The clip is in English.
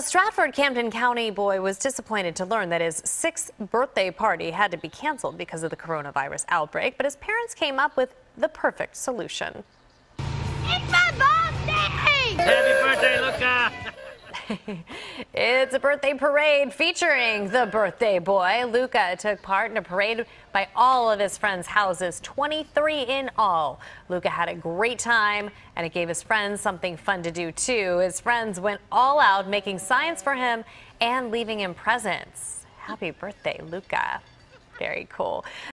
A Stratford Camden County boy was disappointed to learn that his sixth birthday party had to be canceled because of the coronavirus outbreak, but his parents came up with the perfect solution. It's my birthday! It's a birthday parade featuring the birthday boy. Luka took part in a parade by all of his friends' houses, 23 in all. Luka had a great time and it gave his friends something fun to do too. His friends went all out making signs for him and leaving him presents. Happy birthday, Luka. Very cool.